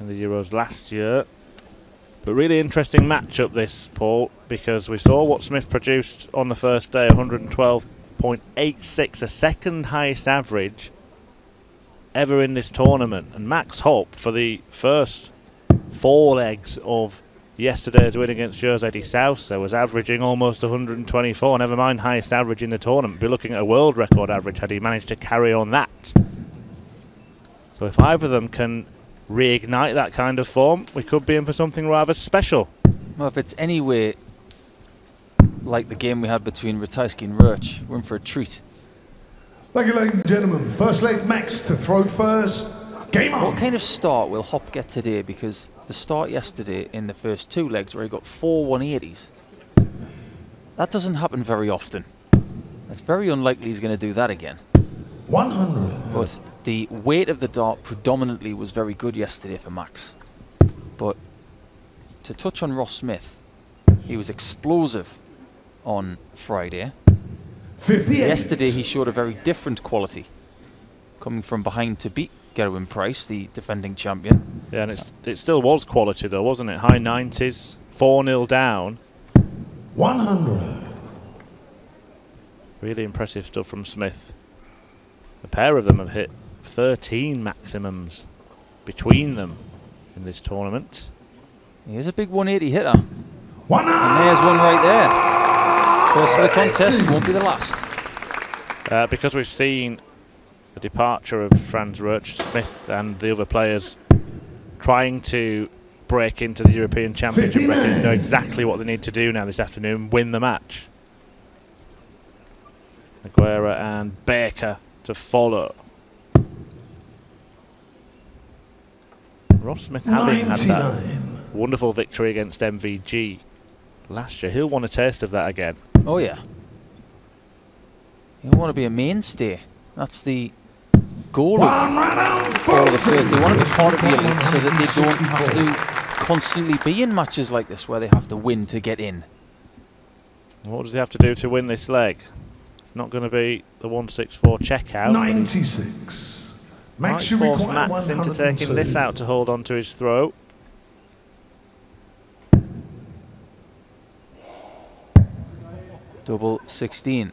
in the Euros last year. But really interesting matchup this, Paul, because we saw what Smith produced on the first day, 112.86, a second highest average ever in this tournament. And Max Hopp, for the first four legs of yesterday's win against Jose de Sousa, was averaging almost 124. Never mind highest average in the tournament. Be looking at a world record average had he managed to carry on that. So if either of them can reignite that kind of form, we could be in for something rather special. Well, if it's anyway like the game we had between Ratajski and Roach, we're in for a treat. Thank you, ladies and gentlemen. First leg, Max to throw first. Game on. What kind of start will Hopp get today? Because the start yesterday in the first two legs where he got four 180s, that doesn't happen very often. It's very unlikely he's going to do that again. 100. But the weight of the dart predominantly was very good yesterday for Max. But to touch on Ross Smith, he was explosive on Friday. 58. Yesterday he showed a very different quality, coming from behind to beat Gerwyn Price, the defending champion. Yeah, and it's, it still was quality though, wasn't it? High 90s, 4 0 down. 100. Really impressive stuff from Smith. A pair of them have hit 13 maximums between them in this tournament. Here's a big 180 hitter. One And there's one right there. First of the contest won't be the last. Uh, because we've seen the departure of Franz Roach, Smith, and the other players trying to break into the European Championship record, know exactly what they need to do now this afternoon win the match. Noguera and Baker to follow. Ross Smith having had that wonderful victory against MVG last year, he'll want a taste of that again. Oh yeah. You want to be a mainstay. That's the goal of One right on all the players. They want to be part of the elite so that they don't have to constantly be in matches like this where they have to win to get in. What does he have to do to win this leg? It's not going to be the 164 checkout. but 96. Might Max, force require Max into taking this out to hold on to his throat. Double 16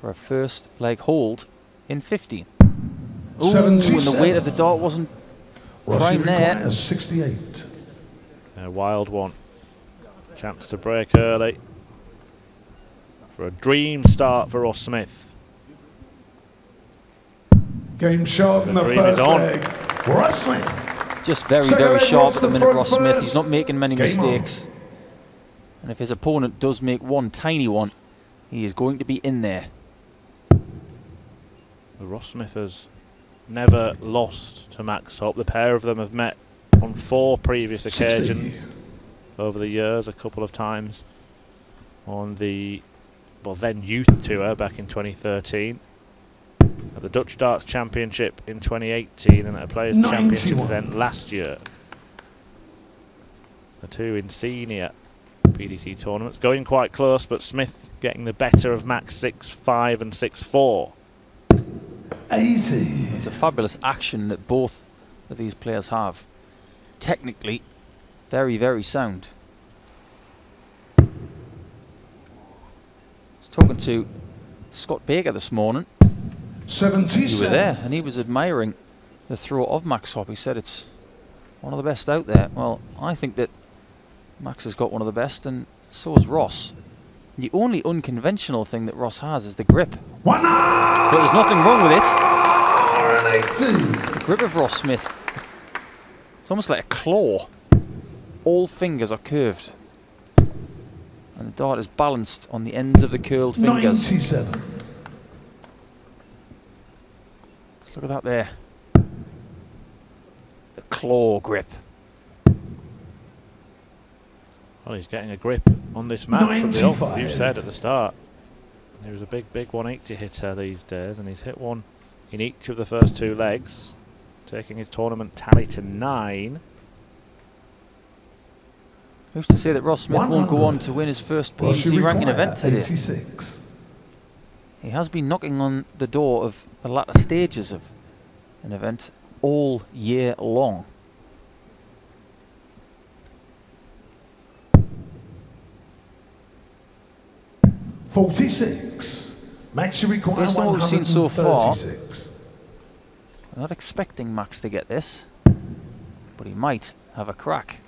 for a first leg hold in 15. Ooh, and the weight of the dart wasn't Rossi prime there. 68. A wild one. Chance to break early. For a dream start for Ross Smith. Game shot in The the dream is first leg. Wrestling. just very, Second very sharp at the minute, Ross Smith. He's not making many Game on. mistakes. And if his opponent does make one tiny one, he is going to be in there. Ross Smith has never lost to Max Hopp. The pair of them have met on four previous 60. occasions over the years, a couple of times on the well then youth tour back in 2013, at the Dutch Darts Championship in 2018, and at a Players Championship event last year. The two in senior PDC tournaments going quite close, but Smith getting the better of Max 6-5 and 6-4. 80. It's a fabulous action that both of these players have. Technically, very, very sound. I was talking to Scott Baker this morning. You were there, and he was admiring the throw of Max Hopp. He said it's one of the best out there. Well, I think that Max has got one of the best, and so has Ross. The only unconventional thing that Ross has is the grip. One But there's nothing wrong with it. hour 80. The grip of Ross Smith, it's almost like a claw. All fingers are curved. And the dart is balanced on the ends of the curled fingers. 97. Look at that there. The claw grip. Well, he's getting a grip on this match from the you said at the start. He was a big, big 180 hitter these days, and he's hit one in each of the first two legs, taking his tournament tally to nine. Who's to say that Ross Smith won't go on to win his first Rossi ranking event today? 86. He has been knocking on the door of the latter stages of an event all year long. Forty-six. Max, you require Based on what we've seen so far, I'm not expecting Max to get this, but he might have a crack,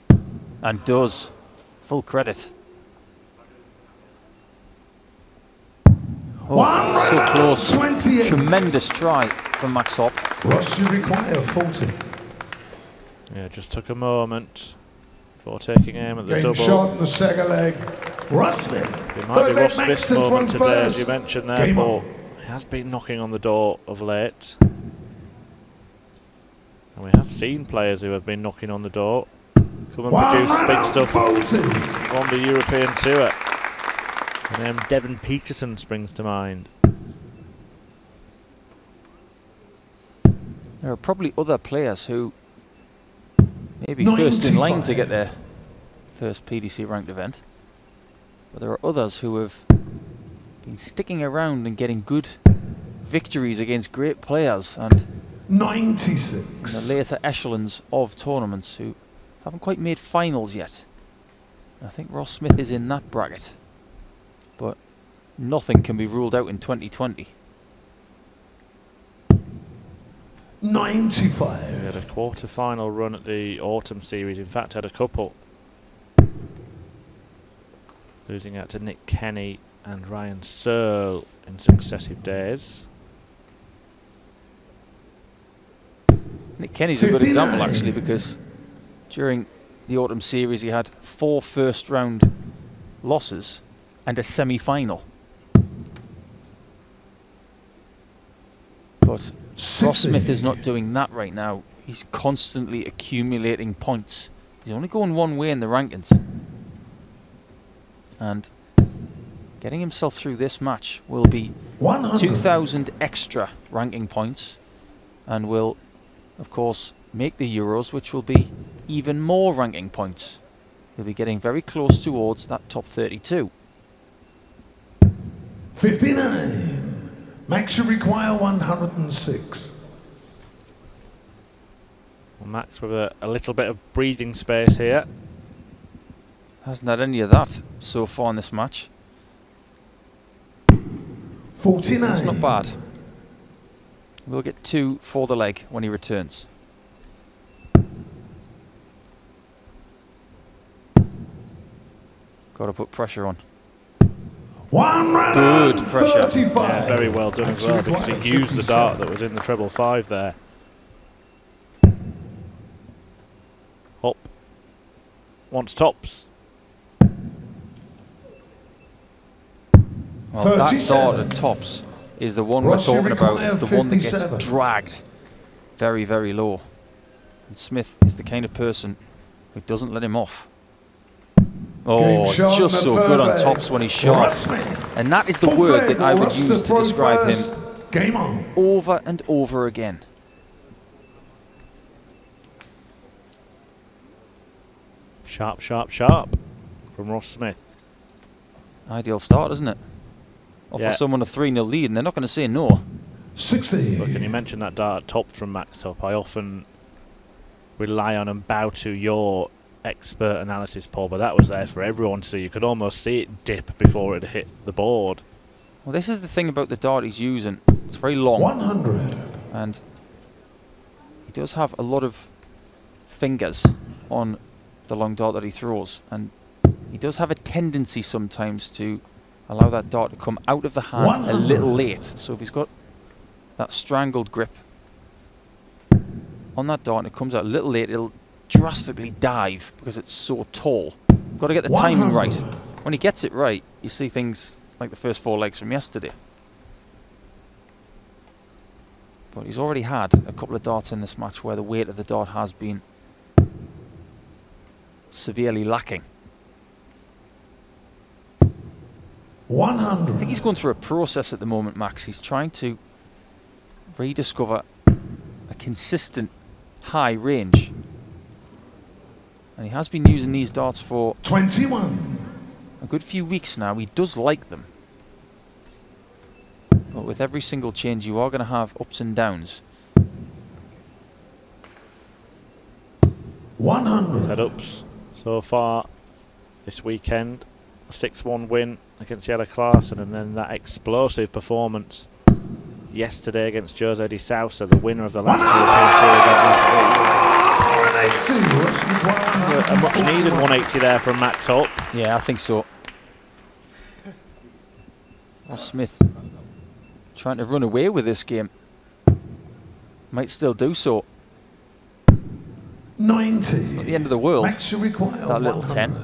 and does. Full credit. Oh. One so close. 128. Tremendous try from Max Hopp. Ross, you require 40. Yeah, just took a moment before taking aim at the Game double. shot in the second leg. Ross It might be Third leg, Ross Max moment front today, as you mentioned there, Game but on. he has been knocking on the door of late. And we have seen players who have been knocking on the door come and produce big stuff 140. on the European tour. The name Devon Petersen springs to mind. There are probably other players who may be first in line to get their first PDC ranked event. But there are others who have been sticking around and getting good victories against great players and in the later echelons of tournaments who haven't quite made finals yet. I think Ross Smith is in that bracket. But nothing can be ruled out in 2020. He had a quarter final run at the autumn series, in fact, had a couple. Losing out to Nick Kenny and Ryan Searle in successive days. Nick Kenny's a good example actually because during the autumn series he had four first round losses and a semi final. But Ross Smith is not doing that right now. He's constantly accumulating points. He's only going one way in the rankings. And getting himself through this match will be 100. 2,000 extra ranking points and will, of course, make the Euros, which will be even more ranking points. He'll be getting very close towards that top 32. 59. Max, you require 106. Well, Max with a, a little bit of breathing space here. Hasn't had any of that so far in this match. 49. It's not bad. We'll get two for the leg when he returns. Got to put pressure on. One round Good pressure. 35. Yeah, very well done as well because he require used the dart that was in the treble five there. Hopp. Wants tops. Well, that dart 37. at tops is the one Ross, we're talking about. It's the one that gets dragged very, very low. And Smith is the kind of person who doesn't let him off. Oh, Game Oh, just the so good on tops when he shot. And that is the Full word that I would use to throw describe him. Game on. over and over again. Sharp, sharp, sharp from Ross Smith. Ideal start, isn't it? Offer Yeah. someone a 3 0 lead and they're not going to say no. 60. Look, and you mentioned that dart top from Max Hopp. I often rely on and bow to your expert analysis, Paul, but that was there for everyone to see. You could almost see it dip before it hit the board. Well, this is the thing about the dart he's using. It's very long. 100. and he does have a lot of fingers on the long dart that he throws and he does have a tendency sometimes to allow that dart to come out of the hand a little late so if he's got that strangled grip on that dart and it comes out a little late it'll drastically dive because it's so tall got to get the timing right when he gets it right you see things like the first four legs from yesterday But he's already had a couple of darts in this match where the weight of the dart has been severely lacking. 100. I think he's going through a process at the moment, Max. He's trying to rediscover a consistent high range. And he has been using these darts for 21. a good few weeks now. He does like them. But with every single change, you are going to have ups and downs. 100. Head ups so far this weekend. A 6 1 win against Jelle Klaassen and then that explosive performance yesterday against Jose de Sousa, the winner of the last European Tour event last week. 180. Rush required A much needed 180 there from Max Hopp. Yeah, I think so. Ross Smith trying to run away with this game. Might still do so. 90. At the end of the world. Max you require That little 10.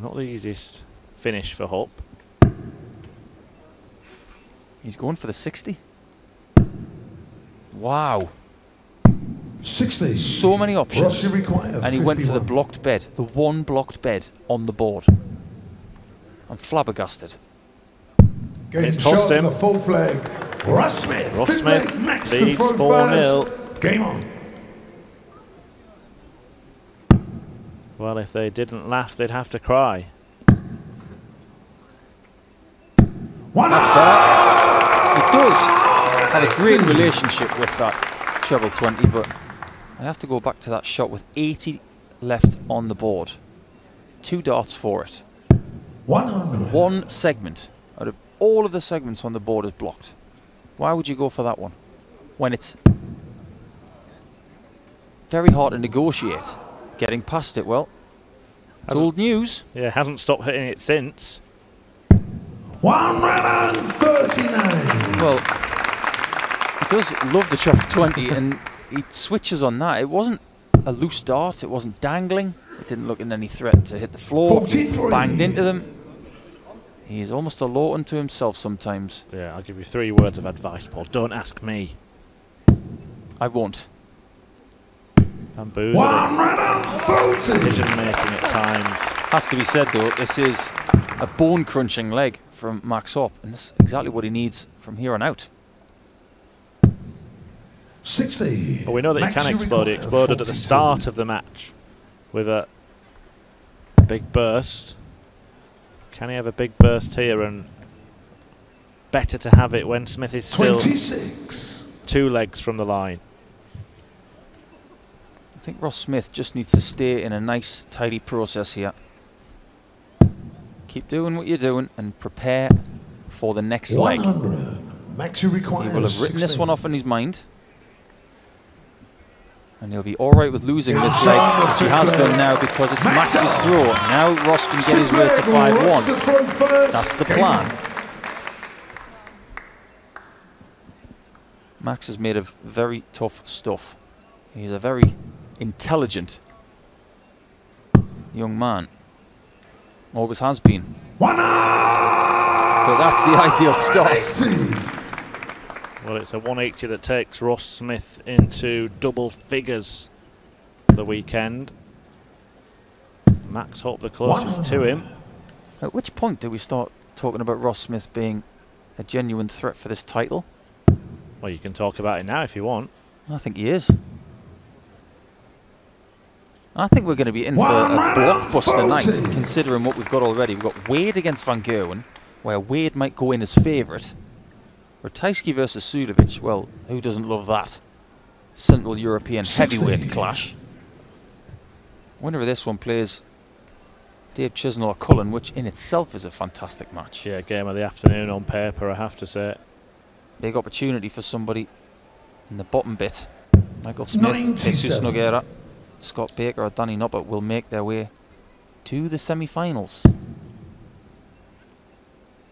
Not the easiest finish for Hopp. He's going for the 60. Wow. 60. So many options. Rush require And he went for the blocked bed. The one blocked bed on the board. I'm flabbergasted. Game It's cost him. the full flag. Ross Smith. Ross Smith leg, Max to leads 4-0. first. Game on. Well, if they didn't laugh, they'd have to cry. One That's better. It does have a great relationship with that treble 20, but I have to go back to that shot with 80 left on the board. Two darts for it. 100. One segment out of all of the segments on the board is blocked. Why would you go for that one when it's very hard to negotiate getting past it? Well, it's Hasn't- old news. Yeah, hasn't stopped hitting it since. 139. Well, he does love the treble 20 and he switches on that. It wasn't a loose dart, it wasn't dangling, it didn't look in any threat to hit the floor. 43. Banged into them. He's almost a law unto himself sometimes. Yeah, I'll give you three words of advice, Paul. Don't ask me. I won't. Bamboozling. 140. Decision making at times. Has to be said though, this is a bone crunching leg from Max Hopp, and that's exactly what he needs from here on out. 60. But we know that Max he can explode. He require exploded at the start of the match with a big burst. Can he have a big burst here? And better to have it when Smith is still 26. two legs from the line. I think Ross Smith just needs to stay in a nice, tidy process here. Keep doing what you're doing and prepare for the next leg. 100. Max you require He will have written this one off in his mind. And he'll be alright with losing this leg, which he has done now because it's Max Max's throw. Now Ross can get his way to 5-1. That's the plan. Max is made of very tough stuff. He's a very intelligent young man. Always has been. But that's the ideal start. 80. Well, it's a 180 that takes Ross Smith into double figures the weekend. Max Hopp the closest to him. At which point do we start talking about Ross Smith being a genuine threat for this title? Well, you can talk about it now if you want. I think he is. I think we're going to be in for a blockbuster night, considering what we've got already. We've got Wade against Van Gerwen, where Wade might go in as favourite. Ratajski versus Suljovic, well, who doesn't love that? Central European heavyweight 60. clash. Winner of this one plays Dave Chisnall or Cullen, which in itself is a fantastic match. Yeah, game of the afternoon on paper, I have to say. Big opportunity for somebody in the bottom bit. Michael Smith, Jesus 97. Noguera, Scott Baker or Danny Noppert will make their way to the semi-finals.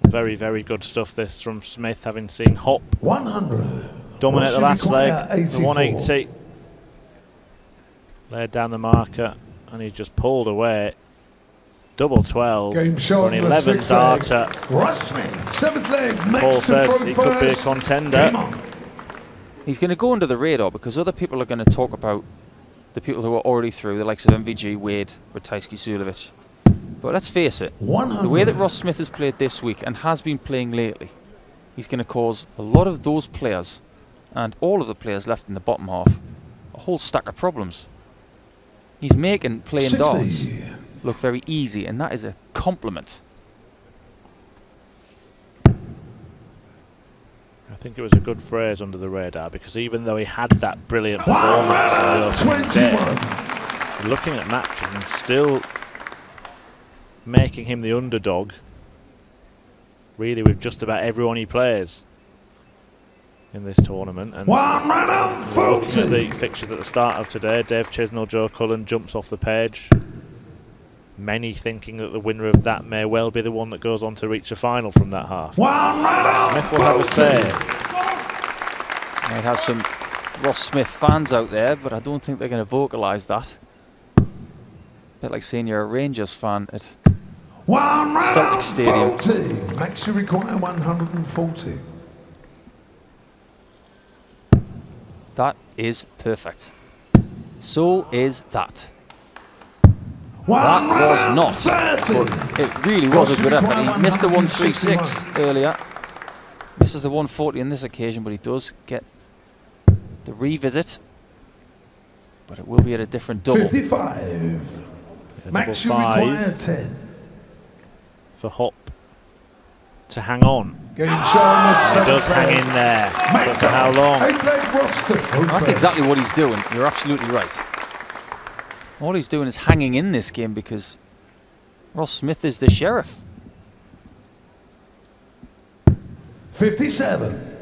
Very, very good stuff this from Smith, having seen Hopp 100. dominate the last leg, require the 180. Laid down the marker, and he just pulled away. Double 12 Game for shot, an the 11 sixth leg. Ross Smith. Seventh leg. Paul Max to says he could be a contender. He's going to go under the radar because other people are going to talk about the people who are already through, the likes of MVG, Wade, Ratajski, Suljovic. But let's face it, 100. the way that Ross Smith has played this week and has been playing lately, he's going to cause a lot of those players and all of the players left in the bottom half a whole stack of problems. He's making playing 60. darts look very easy, and that is a compliment. I think it was a good phrase under the radar because even though he had that brilliant performance on the opening day, 21. looking at matches and still making him the underdog really with just about everyone he plays in this tournament. And One round of looking at the 40. fixtures at the start of today, Dave Chisnall, Joe Cullen jumps off the page. Many thinking that the winner of that may well be the one that goes on to reach the final from that half. One round Smith will have a say. Might have some Ross Smith fans out there, but I don't think they're going to vocalise that. A bit like saying you're a Rangers fan at One round Celtic Stadium. 40. Max, you require 140. that is perfect. So is that. One That was not. of 30. It really was a good effort. He missed the 136 earlier. Misses the 140 on this occasion, but he does get the revisit. But it will be at a different double. 55. Max, double you require 10. For Hopp to hang on. Game show on the He seventh does hang in there. But Max for how long? Eight leg roster through That's exactly what he's doing. You're absolutely right. All he's doing is hanging in this game because Ross Smith is the sheriff. 57.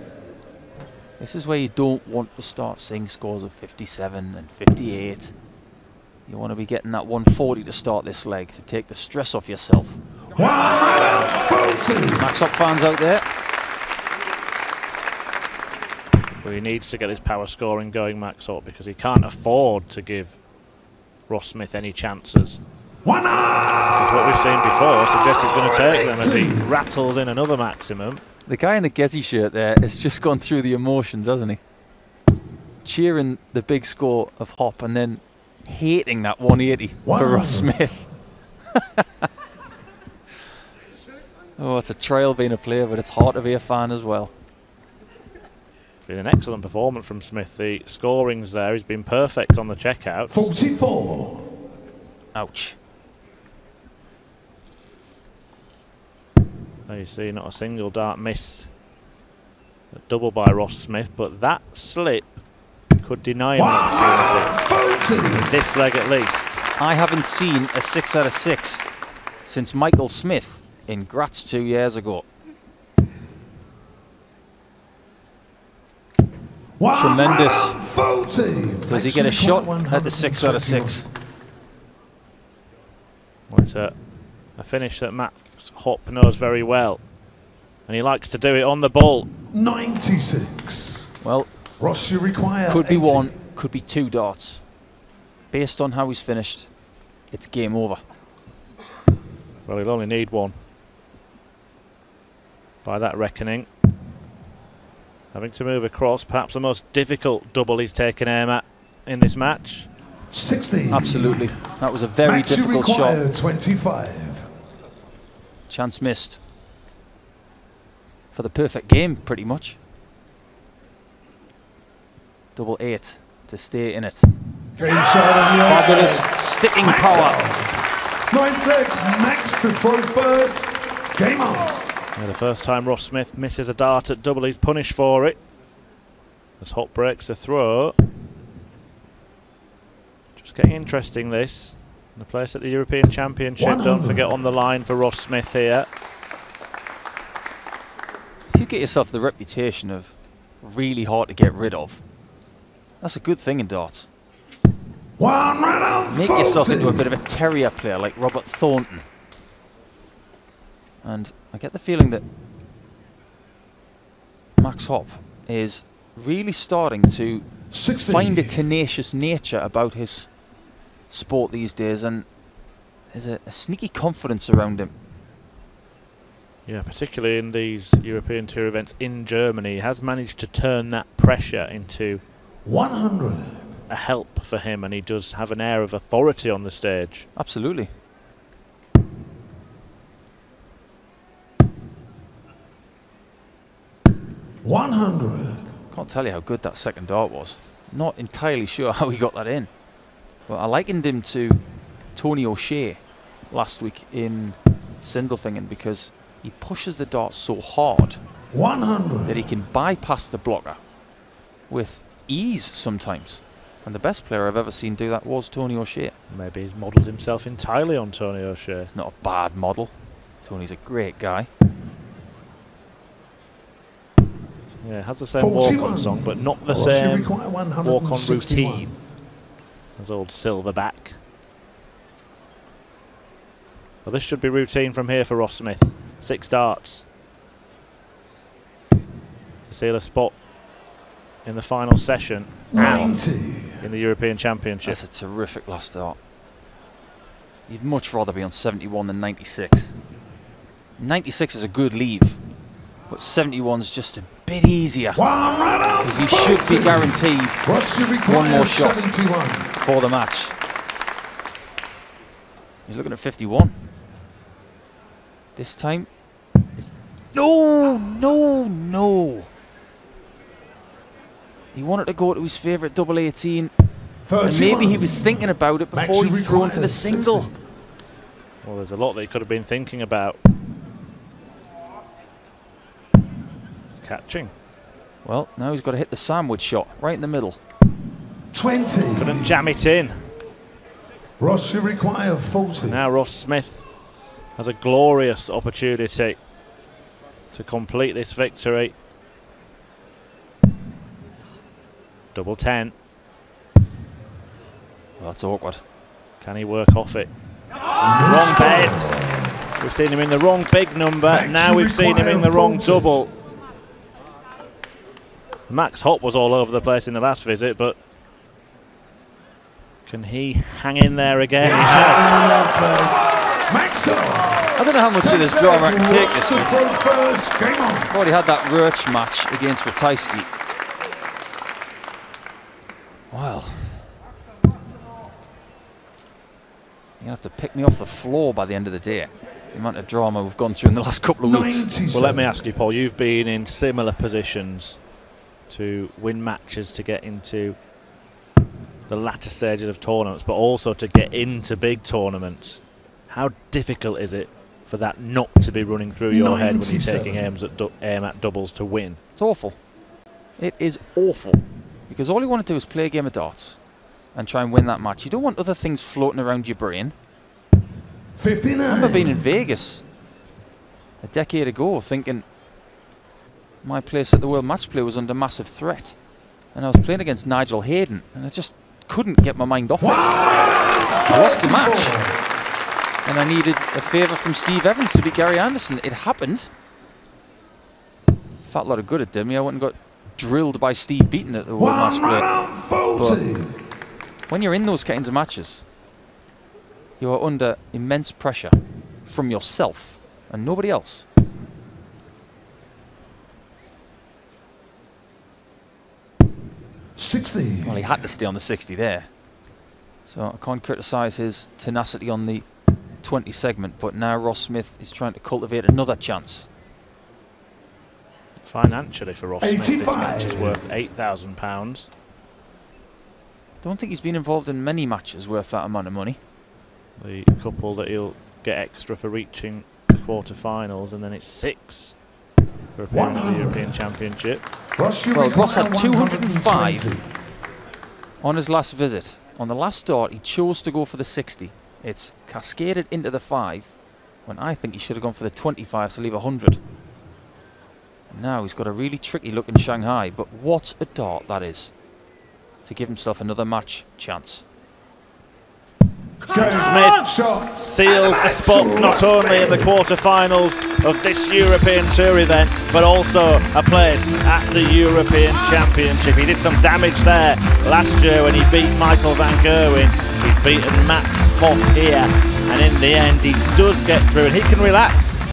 This is where you don't want to start seeing scores of 57 and 58. You want to be getting that 140 to start this leg to take the stress off yourself. One round 40. Max Hopp fans out there. Well, he needs to get his power scoring going, Max Hopp, because he can't afford to give Ross Smith any chances. One Because what we've seen before suggests he's going to take them as he rattles in another maximum. The guy in the Gezzy shirt there has just gone through the emotions, hasn't he? Cheering the big score of Hopp and then hating that 180 for Ross Smith. oh, it's a trail being a player, but it's hard to be a fan as well. Been an excellent performance from Smith. The scorings there, he's been perfect on the checkout. 44. Ouch. There you see, not a single dart missed. A double by Ross Smith, but that slip could deny him an opportunity. One round 40. This leg at least. I haven't seen a 6 out of 6 since Michael Smith in Graz two years ago. One Tremendous. Does he get a shot at the 6 out of 6? Well, it's a, a finish that Max Hopp knows very well. And he likes to do it on the ball. 96. Well, Ross, you require could be one, could be two darts. Based on how he's finished, it's game over. Well, he'll only need one. By that reckoning. Having to move across, perhaps the most difficult double he's taken aim at in this match. 60. Absolutely. That was a very Max, you difficult shot. 25. Chance missed. For the perfect game, pretty much. Double eight to stay in it. Game shot on the Fabulous sticking Max power. Ninth leg, Max to throw first. Game on. Yeah, the first time Ross Smith misses a dart at double, he's punished for it. As Hopp breaks the throw. Just getting interesting this. The place at the European Championship, don't forget on the line for Ross Smith here. If you get yourself the reputation of really hard to get rid of, that's a good thing in darts. One round of Make 40. yourself into a bit of a terrier player like Robert Thornton. And I get the feeling that Max Hopp is really starting to 60. find a tenacious nature about his sport these days, and there's a, a sneaky confidence around him. Yeah, particularly in these European Tour events in Germany, he has managed to turn that pressure into 100. a help for him, and he does have an air of authority on the stage. Absolutely. One hundred. Can't tell you how good that second dart was. Not entirely sure how he got that in. But I likened him to Tony O'Shea last week in Sindelfingen because he pushes the dart so hard One that he can bypass the blocker with ease sometimes. And the best player I've ever seen do that was Tony O'Shea. Maybe he's modelled himself entirely on Tony O'Shea. He's not a bad model. Tony's a great guy. Yeah, it has the same walk-on song, but not the same walk-on routine as old Silverback. Well, this should be routine from here for Ross Smith. Six darts to seal a spot in the final session 90. in the European Championship. That's a terrific last start. You'd much rather be on 71 than 96. 96 is a good leave, but 71's just a bit easier. One Because you should be guaranteed One more shot. 71. for the match. He's looking at 51. This time. No, no, no. He wanted to go to his favourite double 18, and maybe he was thinking about it before Maxi he threw in for the single. 60. Well, there's a lot that he could have been thinking about. Catching. Well, now he's got to hit the sandwich shot right in the middle. 20. Couldn't jam it in. Rossi require 40. Now Ross Smith has a glorious opportunity to complete this victory. Double 10. Well, that's awkward. Can he work off it? Wrong bed. We've seen him in the wrong big number. Max, now we've seen him in the require wrong 40. double. Max Hopp was all over the place in the last visit, but can he hang in there again? He has. Maxo. I don't know how much of this drama I can take this week. throw first. Game on. I've already had that Roach match against Ratajski. Well. You're going to have to pick me off the floor by the end of the day. The amount of drama we've gone through in the last couple of weeks. 97. Well, let me ask you, Paul. You've been in similar positions to win matches to get into the latter stages of tournaments, but also to get into big tournaments. How difficult is it for that not to be running through your head when you're taking aims at du- aim at doubles to win? It's awful. It is awful. Because all you want to do is play a game of darts and try and win that match. You don't want other things floating around your brain. 59. I remember being in Vegas a decade ago thinking my place at the World Match Play was under massive threat. And I was playing against Nigel Heydon and I just couldn't get my mind off it. I lost the match. And I needed a favour from Steve Evans to beat Gary Anderson. It happened. A lot of good it did me. I went and got drilled by Steve Beaton at the World Match Play. 40. When you're in those kinds of matches, you are under immense pressure from yourself and nobody else. Sixty. Well, he had to stay on the 60 there. So I can't criticise his tenacity on the 20 segment, but now Ross Smith is trying to cultivate another chance. Financially for Ross Smith, this match is worth £8,000. Don't think he's been involved in many matches worth that amount of money. The couple that he'll get extra for reaching the quarter-finals, and then it's six for appearing at the European Championship. Rossi Well, Ross had 205. On his last visit, on the last start, he chose to go for the 60. It's cascaded into the 5, when I think he should have gone for the 25 to leave 100. And now he's got a really tricky look in Shanghai, but what a dart that is. To give himself another match chance. Smith seals a spot not only in the quarter-finals of this European Tour event, but also a place at the European Championship. He did some damage there last year when he beat Michael van Gerwen. He's beaten Max Hopp here, and in the end, he does get through, and he can relax